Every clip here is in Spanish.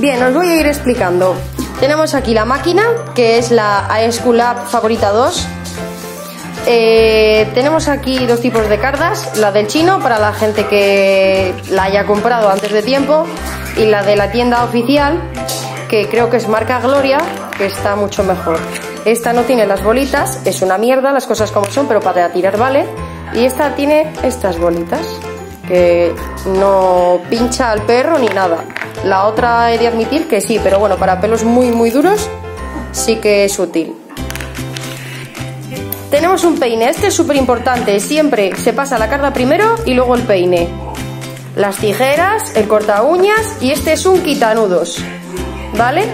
Bien, os voy a ir explicando. Tenemos aquí la máquina, que es la Aesculap Favorita 2. Eh, tenemos aquí dos tipos de cardas, la del chino para la gente que la haya comprado antes de tiempo y la de la tienda oficial, que creo que es marca Gloria, que está mucho mejor. Esta no tiene las bolitas, es una mierda, las cosas como son, pero para tirar vale. Y esta tiene estas bolitas, que no pincha al perro ni nada. La otra he de admitir que sí, pero bueno, para pelos muy muy duros sí que es útil. Tenemos un peine, este es súper importante, siempre se pasa la carda primero y luego el peine. Las tijeras, el corta uñas y este es un quitanudos, ¿vale?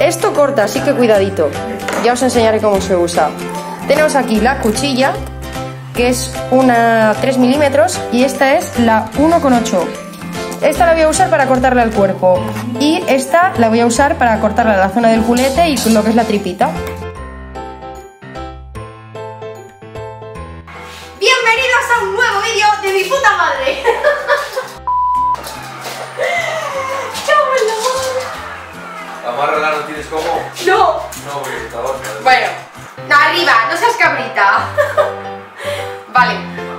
Esto corta, así que cuidadito, ya os enseñaré cómo se usa. Tenemos aquí la cuchilla, que es una 3 milímetros y esta es la 1,8 esta la voy a usar para cortarle al cuerpo y esta la voy a usar para cortarle a la zona del culete y lo que es la tripita. No. No, porque está. Bueno, no, arriba, no seas cabrita. vale.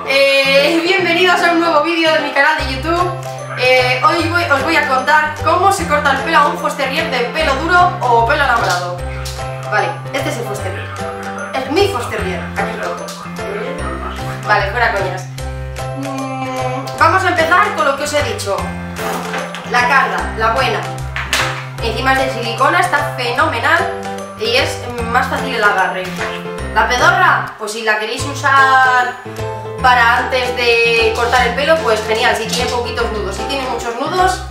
Eh, bienvenidos a un nuevo vídeo de mi canal de YouTube. Eh, hoy voy- os voy a contar cómo se corta el pelo a un Fosterrier de pelo duro o pelo alambrado. Vale, este es el Fosterrier. Es mi Fosterrier. Aquí lo. Vale, fuera coñas. Mm, vamos a empezar con lo que os he dicho. La carga, la buena. Encima es de silicona, está fenomenal y es más fácil el agarre. La pedorra, pues si la queréis usar para antes de cortar el pelo, pues genial, si tiene poquitos nudos. Si tiene muchos nudos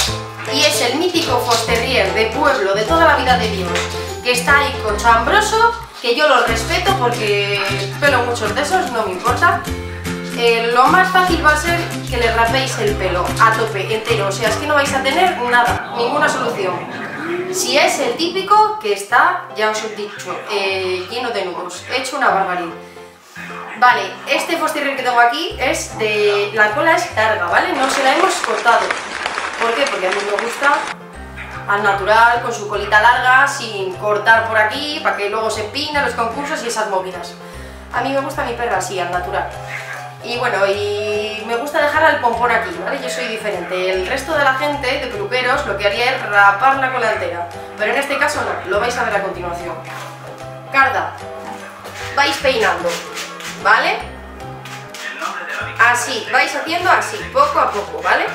y es el mítico Fosterrier de pueblo de toda la vida de Dios, que está ahí cochambroso, que yo lo respeto porque pelo muchos de esos, no me importa. Eh, lo más fácil va a ser que le rapéis el pelo a tope, entero, o sea, es que no vais a tener nada, ninguna solución. Si es el típico que está, ya os he dicho, eh, lleno de nudos, hecho una barbaridad. Vale, este Fosterrier que tengo aquí es de... la cola es larga, ¿vale? No se la hemos cortado. ¿Por qué? Porque a mí me gusta al natural, con su colita larga, sin cortar por aquí, para que luego se pina los concursos y esas movidas. A mí me gusta mi perra así, al natural. Y bueno, y me gusta dejar el pompón aquí, ¿vale? Yo soy diferente. El resto de la gente, de peluqueros, lo que haría es raparla con la entera. Pero en este caso no, lo vais a ver a continuación. Carda, vais peinando, ¿vale? Así, vais haciendo así, poco a poco, ¿vale?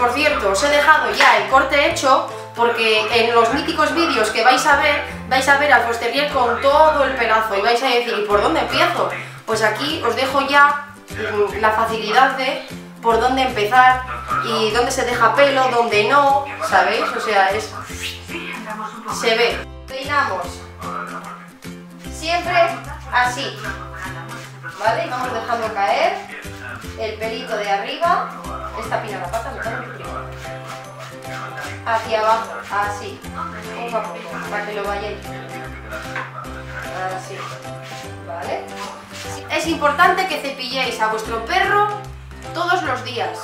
Por cierto, os he dejado ya el corte hecho porque en los míticos vídeos que vais a ver, vais a ver al Fosterrier con todo el pelazo y vais a decir, ¿y por dónde empiezo? Pues aquí os dejo ya la facilidad de por dónde empezar y dónde se deja pelo, dónde no, ¿sabéis? O sea, es... se ve. Peinamos. Siempre así. ¿Vale? Y vamos dejando caer el pelito de arriba. Esta pina la pata, me. Hacia abajo, así. Poco poco, para que lo vayáis. ¿Vale? Es importante que cepilléis a vuestro perro todos los días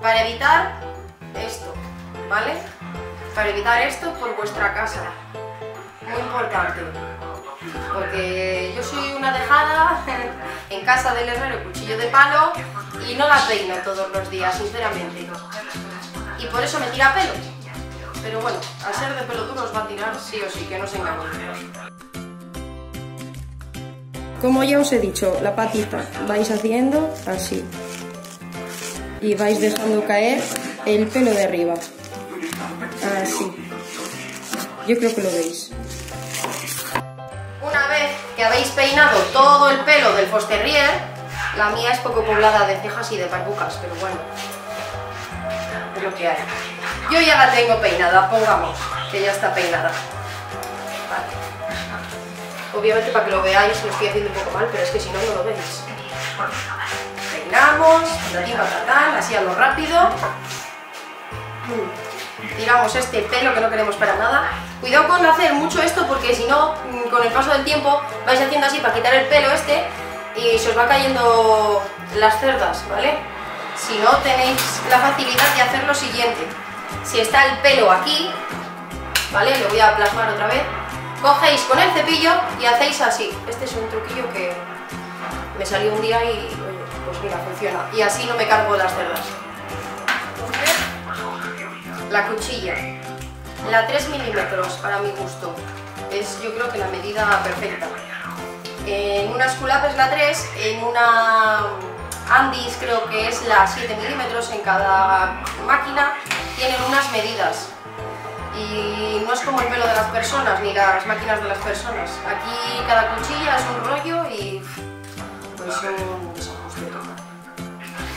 para evitar esto, ¿vale? Para evitar esto por vuestra casa. Muy importante. Porque yo soy una dejada en casa del herrero cuchillo de palo y no la peino todos los días, sinceramente. Y por eso me tira pelo. Pero bueno, al ser de pelo duro os va a tirar sí o sí, que no se engañen. Como ya os he dicho, la patita vais haciendo así. Y vais dejando caer el pelo de arriba. Así. Yo creo que lo veis. Una vez que habéis peinado todo el pelo del Fosterrier, la mía es poco poblada de cejas y de barbucas, pero bueno, es lo que hay. Yo ya la tengo peinada, pongamos que ya está peinada. Vale. Obviamente para que lo veáis lo estoy haciendo un poco mal, pero es que si no, no lo veis. Peinamos, patatán, así a lo rápido. Mm. Tiramos este pelo que no queremos para nada Cuidado con hacer mucho esto porque si no, mm, con el paso del tiempo vais haciendo así para quitar el pelo este y se os va cayendo las cerdas, ¿vale? Si no, tenéis la facilidad de hacer lo siguiente. Si está el pelo aquí, ¿vale? Lo voy a plasmar otra vez. Cogéis con el cepillo y hacéis así. Este es un truquillo que me salió un día y, pues mira, funciona. Y así no me cargo las cerdas. La cuchilla. La 3 milímetros para mi gusto. Es yo creo que la medida perfecta. En una Sculap es la 3, en una Andis creo que es la 7 milímetros en cada máquina. Tienen unas medidas. Y no es como el pelo de las personas, ni las máquinas de las personas. Aquí cada cuchilla es un rollo y pues un desajuste.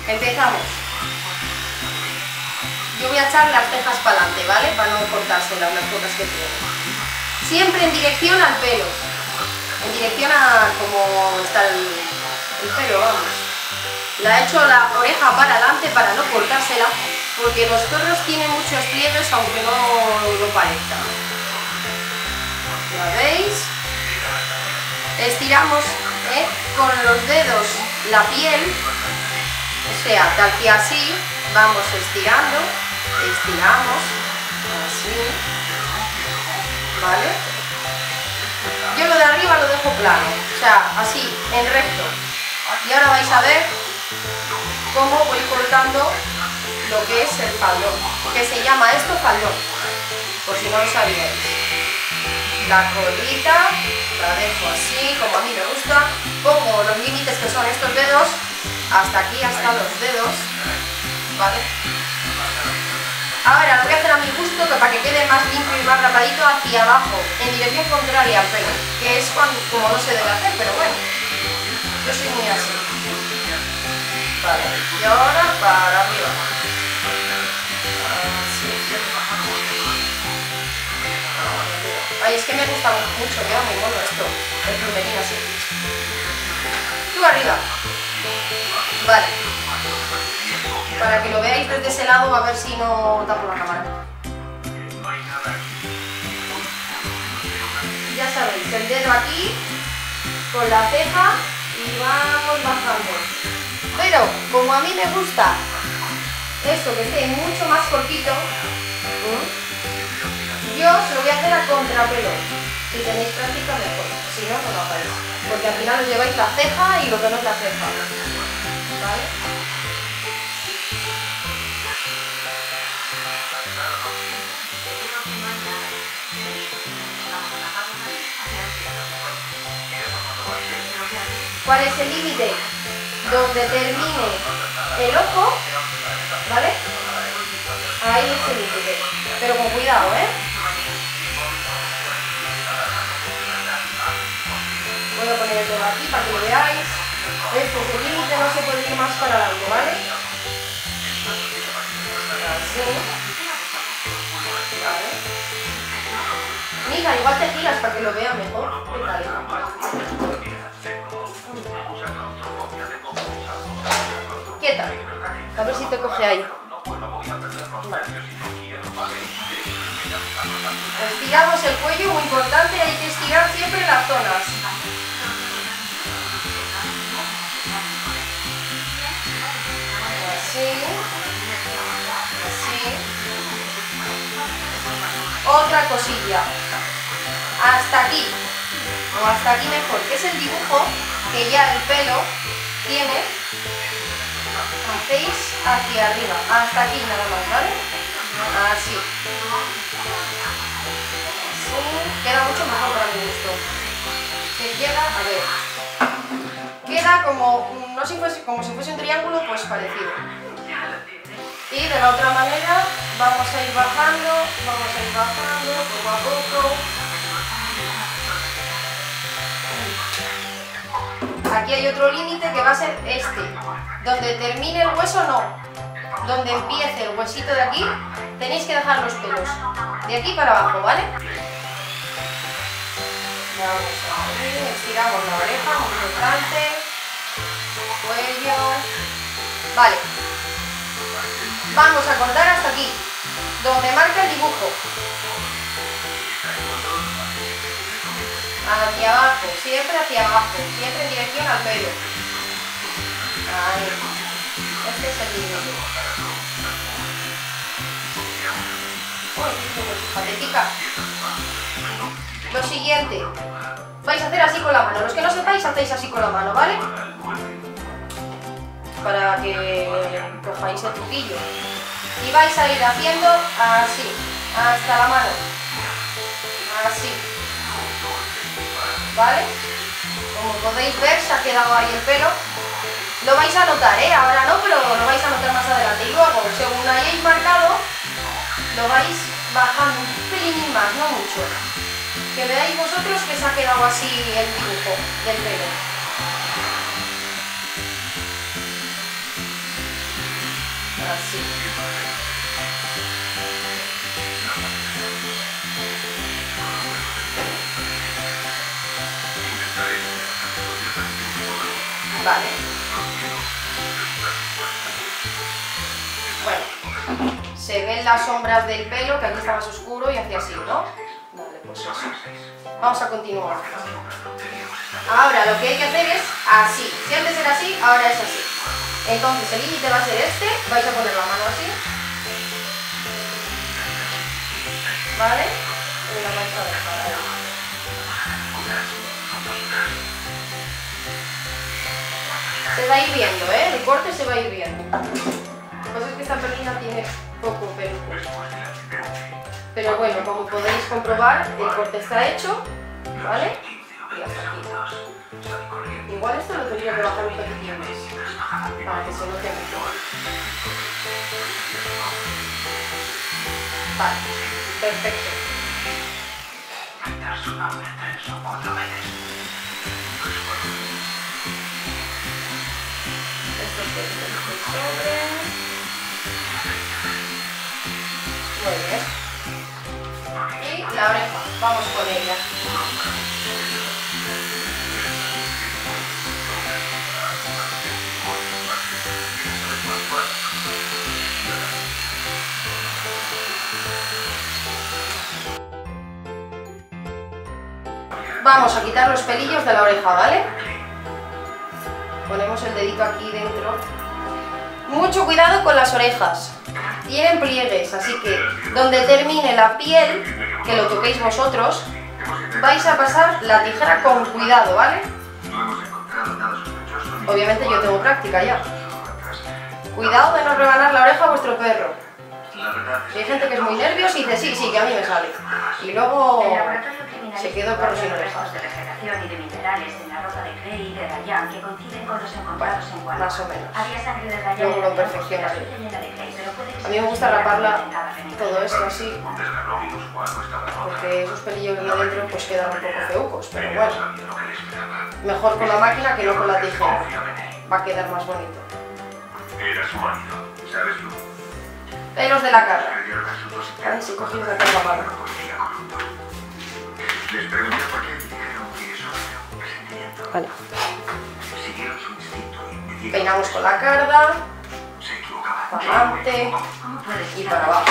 Empezamos. Yo voy a echar las cejas para adelante, ¿vale? Para no cortárselas las pocas que tiene. Siempre en dirección al pelo. En dirección a como está el pelo, vamos. La he hecho la oreja para adelante para no cortársela, porque los perros tienen muchos pliegues aunque no lo parezca. ¿Ya veis? Estiramos ¿eh? con los dedos la piel, o sea, de aquí así, vamos estirando, estiramos, así, ¿vale? Yo lo de arriba lo dejo plano, o sea, así, en recto. Y ahora vais a ver cómo voy cortando lo que es el faldón, que se llama esto faldón, por si no lo sabíais. La colita la dejo así, como a mí me gusta, pongo los límites que son estos dedos, hasta aquí, hasta los dedos, ¿vale? Ahora lo voy a hacer a mi gusto que para que quede más limpio y más rapadito hacia abajo, en dirección contraria al pelo, que es cuando, como no se debe hacer, pero bueno, yo soy muy así. Vale, y ahora para arriba. Así. Ay, es que me gusta mucho, queda muy mono esto, el plumerín así. Tú arriba. Vale. Para que lo veáis desde ese lado, a ver si no tapo la cámara. Ya sabéis, el dedo aquí, con la ceja y vamos bajando. Pero, como a mí me gusta esto que esté mucho más cortito, yo se lo voy a hacer a contrapelo. Si tenéis práctica, mejor. Si no, no lo hagáis. Porque al final os lleváis la ceja y lo que no es la ceja. ¿Vale? ¿Cuál es el límite? Donde termine el ojo, ¿vale? Ahí es el límite. Pero con cuidado, ¿eh? Voy a poner el dedo aquí para que lo veáis. Este es el límite, no se puede ir más para adelante, ¿vale? Así. Vale. Mira, igual te giras para que lo vea mejor. A ver si te coge ahí. Estiramos el cuello, muy importante, hay que estirar siempre las zonas. Así. Así. Otra cosilla. Hasta aquí. O hasta aquí mejor, que es el dibujo que ya el pelo tiene hacéis hacia arriba, hasta aquí nada más, ¿vale? Así. Queda mucho mejor para mi gusto. Que queda, a ver, queda como, no si fuese, como si fuese un triángulo, pues parecido. Y de la otra manera vamos a ir bajando, vamos a ir bajando poco a poco. Aquí hay otro límite que va a ser este. Donde termine el hueso no. Donde empiece el huesito de aquí, tenéis que dejar los pelos. De aquí para abajo, ¿vale? Vamos a ver, estiramos la oreja, muy importante. Cuello. Vale. Vamos a cortar hasta aquí, donde marca el dibujo. Hacia abajo, siempre hacia abajo, siempre en dirección al pelo. Ahí. Este es el límite. Patética. Lo siguiente, vais a hacer así con la mano. Los que no sepáis, hacéis así con la mano, ¿vale? Para que cojáis el truquillo. Y vais a ir haciendo así, hasta la mano. Así. Como podéis ver, se ha quedado ahí el pelo. Lo vais a notar, ¿eh? Ahora no, pero lo vais a notar más adelante. Y luego, según hayáis marcado, lo vais bajando un pelín más, no mucho. Que veáis vosotros que se ha quedado así el dibujo del pelo. Así. Vale. Bueno, se ven las sombras del pelo, que aquí está más oscuro y hacia así, ¿no? Vale, pues eso. Vamos a continuar. Ahora lo que hay que hacer es así. Si antes era así, ahora es así. Entonces el límite va a ser este. Vais a poner la mano así. ¿Vale? Y la vais a dejar. Se va a ir viendo, ¿eh? El corte se va a ir viendo. Lo que pasa es que esta perlina tiene poco pelo. Pero bueno, como podéis comprobar, el corte está hecho, ¿vale? Y hasta aquí. Igual esto lo tendría que bajar un poquitín más, para que se note mejor. Vale, perfecto. Muy bien. Y la oreja, vamos con ella. Vamos a quitar los pelillos de la oreja, ¿vale? Ponemos el dedito aquí dentro. Mucho cuidado con las orejas. Tienen pliegues, así que donde termine la piel, que lo toquéis vosotros, vais a pasar la tijera con cuidado, ¿vale? Obviamente yo tengo práctica ya. Cuidado de no rebanar la oreja a vuestro perro. Hay gente que es muy nerviosa y dice, sí, sí, que a mí me sale. Y luego se quedó perro sin orejas. de vegetación y de minerales en la ropa de Clay y de Dayan que coinciden con los encontrados en. Más o menos. Había sangre de Dayan Luego lo puede A mí me gusta raparla todo esto así, porque esos pelillos de dentro pues quedan un poco feucos, pero bueno, mejor con la máquina que no con la tijera. Va a quedar más bonito. Era su marido, ¿sabes tú? Pelos de la cara. Ay, si cogí una cara mala. Les pregunté por qué dijeron que eso era un presentimiento. Vale. Siguieron su instinto y me dieron- Peinamos con la Se equivocaban. para adelante ¿Cómo puedes y para abajo.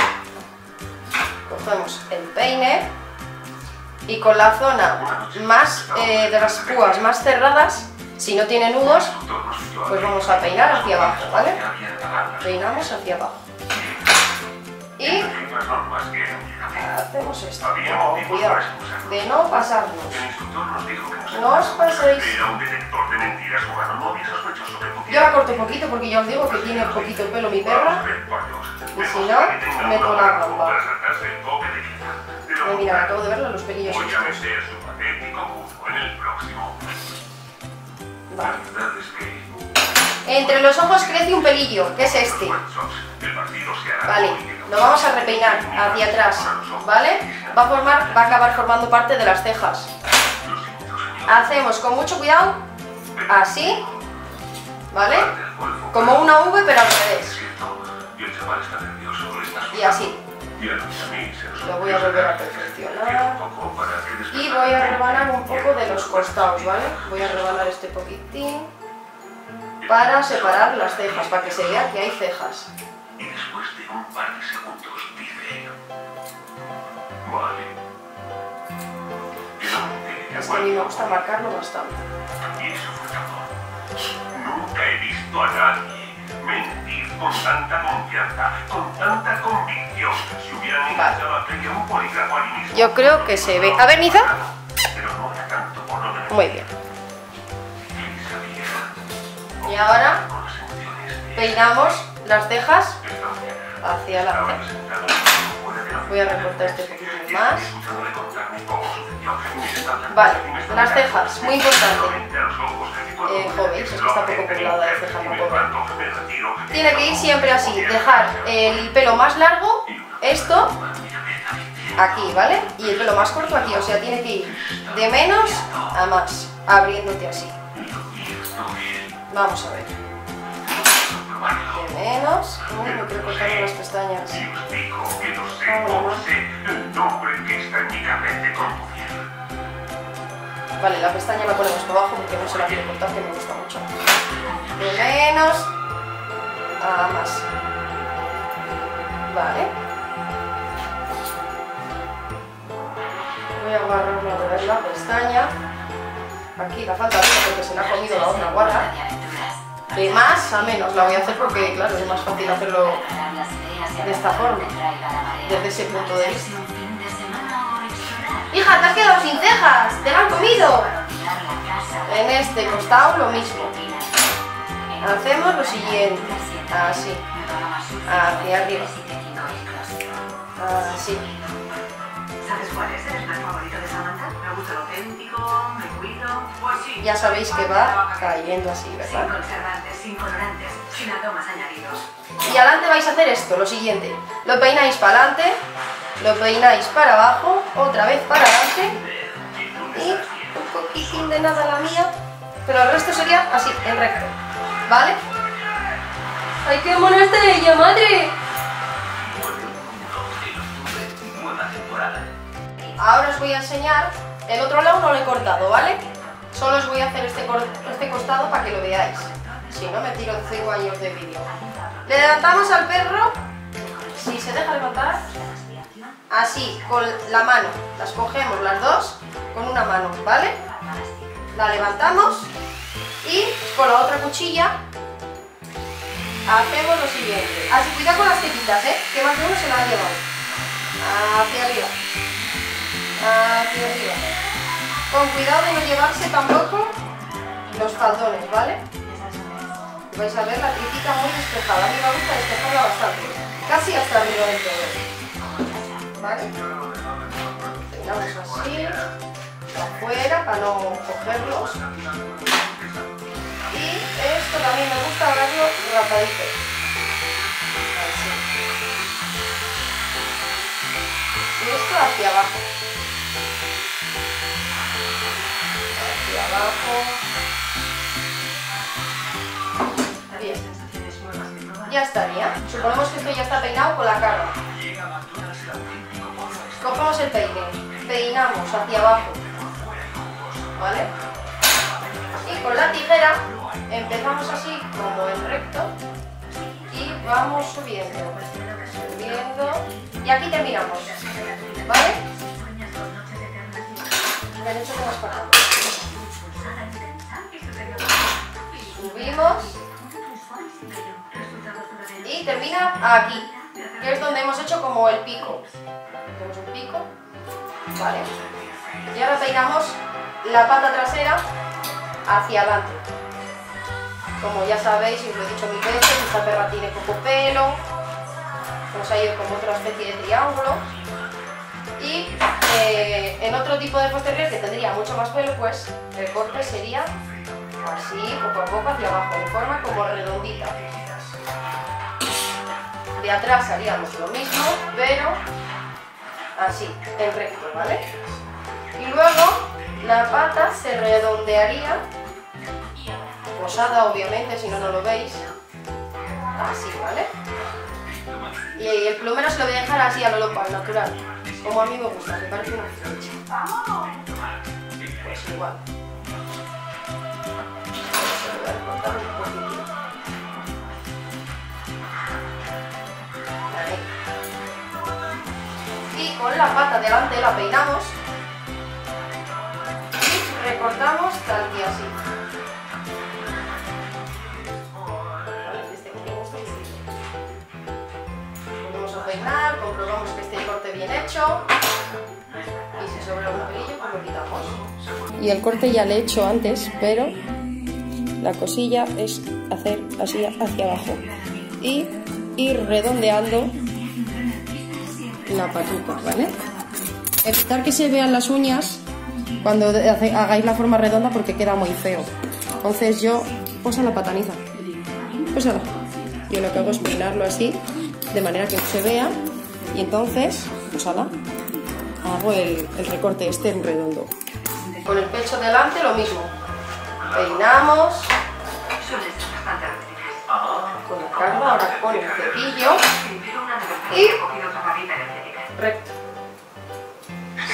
Cogemos el peine y con la zona más eh, de las púas más cerradas, si no tiene nudos, pues vamos a peinar hacia abajo, ¿vale? Peinamos hacia abajo. Las normas que hacemos esto, con cuidado, de no pasarnos. el instructor nos dijo que nos No os paséis. Era un detector de mentiras jugando no había sospechoso que pudiera Yo la corto poquito porque ya os digo que tiene poquito pelo mi perra. Y si no, meto la gamba. Pues mira, acabo de verlo los pelillos Voy a estos. meter su patético buzo en el próximo. La Vale. verdad es que Entre los ojos crece un pelillo, que es este. Vale, lo vamos a repeinar hacia atrás, ¿vale? Va a formar, va a acabar formando parte de las cejas. Hacemos con mucho cuidado, así, ¿vale? Como una V pero al revés. y así. Lo voy a volver a perfeccionar. Y voy a rebanar un poco de los costados, ¿vale? Voy a rebanar este poquitín para separar las cejas, para que se vea que hay cejas. Y después de un par de segundos dice... Vale. Finalmente, Es que a mí me gusta marcarlo bastante. Y eso fue todo. Nunca he visto a nadie mentir con tanta confianza, con tanta convicción. Si hubieran enganchado a aquella un polígrafo al inicio. Yo creo que se ve. A ver, Niza. Pero no era tanto por lo de Muy bien. Ahora peinamos las cejas hacia la Voy a recortar este poquito más. Vale, las cejas, muy importante. Eh, es que está poco poblada de ceja, no Tiene que ir siempre así, dejar el pelo más largo, esto, aquí, ¿vale? Y el pelo más corto aquí, o sea, tiene que ir de menos a más, abriéndote así. Vamos a ver. De menos, no quiero cortarme las pestañas. Y os digo que no sé Vamos, cómo mamá. sé el nombre que está en mi carnet con tu fiel. Vale, la pestaña la ponemos por abajo porque no se la quiero cortar, que me gusta mucho. De menos a más. Vale. Voy a agarrarme a ver la pestaña. Aquí la falta porque se la ha comido la otra guarda. Más a menos la voy a hacer porque, claro, es más fácil hacerlo de esta forma, desde ese punto de vista. Hija, te has quedado sin cejas, te la han comido. En este costado lo mismo. Hacemos lo siguiente. Así. Hacia arriba. Así. ¿Sabes cuál es el plan favorito de Samantha? Me gusta lo auténtico, me cuido. Pues sí. Ya sabéis que va cayendo así, Sin ¿verdad? conservantes, sin colorantes, sin aromas añadidos. Y adelante vais a hacer esto, lo siguiente. Lo peináis para adelante, lo peináis para abajo, otra vez para adelante. Y un poquitín de nada la mía. Pero el resto sería así, en recto. ¿Vale? ¡Ay, qué mono está ella, madre! Ahora os voy a enseñar, el otro lado no lo he cortado, ¿vale? Solo os voy a hacer este, este costado para que lo veáis. Si no, me tiro 5 años de vídeo. Le levantamos al perro, si se deja levantar, así, con la mano. Las cogemos las dos con una mano, ¿vale? La levantamos y con la otra cuchilla hacemos lo siguiente. Así, cuidado con las tetitas, ¿eh? Que más de uno se la ha llevado. Hacia arriba. Hacia arriba. Con cuidado de no llevarse tampoco los faldones, ¿vale? Vais a ver la tripita muy despejada. A mí me gusta despejarla bastante. Casi hasta arriba del todo. ¿Vale? Peinamos así. Afuera para no cogerlos. Y esto también me gusta verlo rapadito. Así. Y esto hacia abajo. Abajo. Bien. Ya estaría. Suponemos que esto ya está peinado con la cara. Cogemos el peine, peinamos hacia abajo. ¿Vale? Y con la tijera empezamos así como en recto y vamos subiendo, subiendo y aquí terminamos. ¿Vale? Me han hecho que más para Subimos y termina aquí, que es donde hemos hecho como el pico. Hacemos un pico, ¿vale? Y ahora peinamos la pata trasera hacia adelante. Como ya sabéis, y os lo he dicho mil veces, esta perra tiene poco pelo, nos ha ido como otra especie de triángulo. Y eh, en otro tipo de posterior que tendría mucho más pelo, pues el corte sería así, poco a poco hacia abajo, de forma como redondita. De atrás haríamos lo mismo, pero así, en recto, ¿vale? Y luego la pata se redondearía, posada obviamente, si no, no lo veis, así, ¿vale? Y el plumero se lo voy a dejar así a lo loco, al natural, como a mí me gusta, me parece una flecha. Pues igual. Y con la pata delante la peinamos y cortamos tal y así. Volvemos a peinar, comprobamos que esté el corte bien hecho. Y si sobra un pelillo, pues lo quitamos. Y el corte ya le he hecho antes, pero la cosilla es hacer así hacia abajo y ir redondeando la patuca, ¿vale? Evitar que se vean las uñas cuando hagáis la forma redonda porque queda muy feo. Entonces yo, posa la pataniza. Pósala. Yo lo que hago es peinarlo así, de manera que se vea, y entonces, pósala. Hago el, el recorte este en redondo. Con el pecho delante lo mismo. Peinamos con la carga, ahora con el cepillo. Y- recto.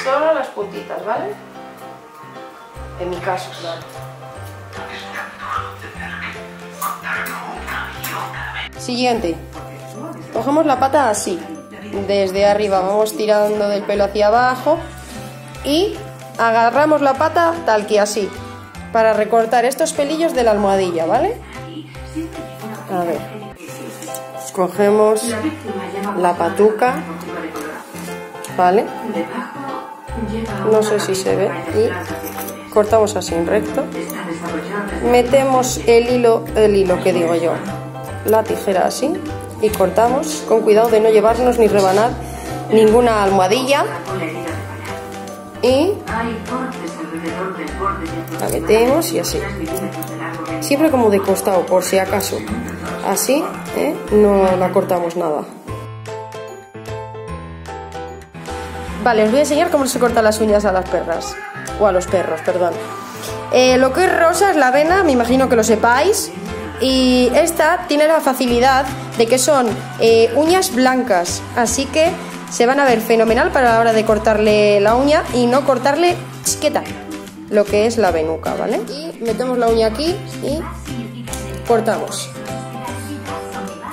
Solo las puntitas, ¿vale? En mi caso, claro. Siguiente. Cogemos la pata así. Desde arriba vamos tirando del pelo hacia abajo y agarramos la pata tal que así para recortar estos pelillos de la almohadilla, ¿vale? A ver. Cogemos la patuca, ¿vale? No sé si se ve. Y cortamos así en recto. Metemos el hilo, el hilo que digo yo, la tijera así y cortamos con cuidado de no llevarnos ni rebanar ninguna almohadilla y la metemos y así. Siempre como de costado, por si acaso. Así, ¿eh? no la cortamos nada. Vale, os voy a enseñar cómo se cortan las uñas a las perras. O a los perros, perdón. Eh, lo que es rosa es la avena, me imagino que lo sepáis. Y esta tiene la facilidad de que son eh, uñas blancas. Así que se van a ver fenomenal para la hora de cortarle la uña y no cortarle chiqueta. Lo que es la venuca, ¿vale? Y metemos la uña aquí y cortamos.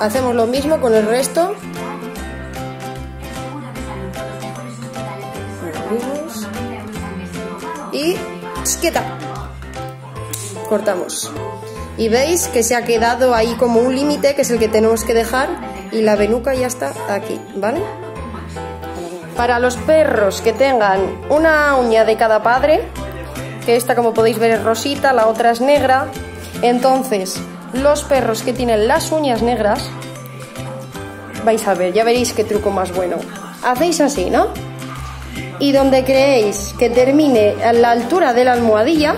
Hacemos lo mismo con el resto. Y quieta. Cortamos. Y veis que se ha quedado ahí como un límite, que es el que tenemos que dejar, y la venuca ya está aquí, ¿vale? Para los perros que tengan una uña de cada padre, que esta como podéis ver es rosita, la otra es negra, entonces los perros que tienen las uñas negras, vais a ver, ya veréis qué truco más bueno. Hacéis así, ¿no? y donde creéis que termine a la altura de la almohadilla,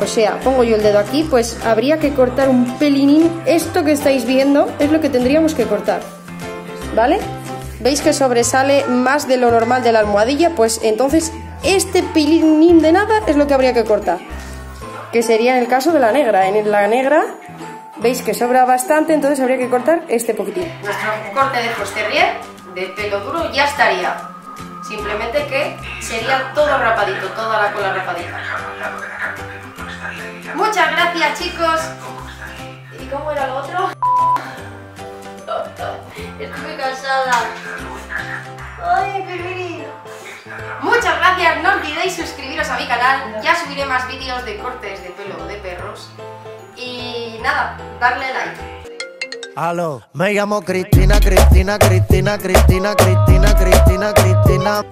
o sea, pongo yo el dedo aquí, pues habría que cortar un pelinín. Esto que estáis viendo es lo que tendríamos que cortar, ¿vale? ¿Veis que sobresale más de lo normal de la almohadilla? Pues entonces este pelinín de nada es lo que habría que cortar, que sería en el caso de la negra. En la negra veis que sobra bastante, entonces habría que cortar este poquitín. Nuestro corte de Fosterrier de pelo duro ya estaría. Simplemente que sería todo rapadito, toda la cola rapadita. Muchas gracias chicos. ¿Y cómo era lo otro? Estuve cansada. Ay, qué. Muchas gracias, no olvidéis suscribiros a mi canal, ya subiré más vídeos de cortes de pelo de perros. Y nada, darle like. Aló, me llamo Cristina, Cristina, Cristina, Cristina, Cristina, Cristina, Cristina.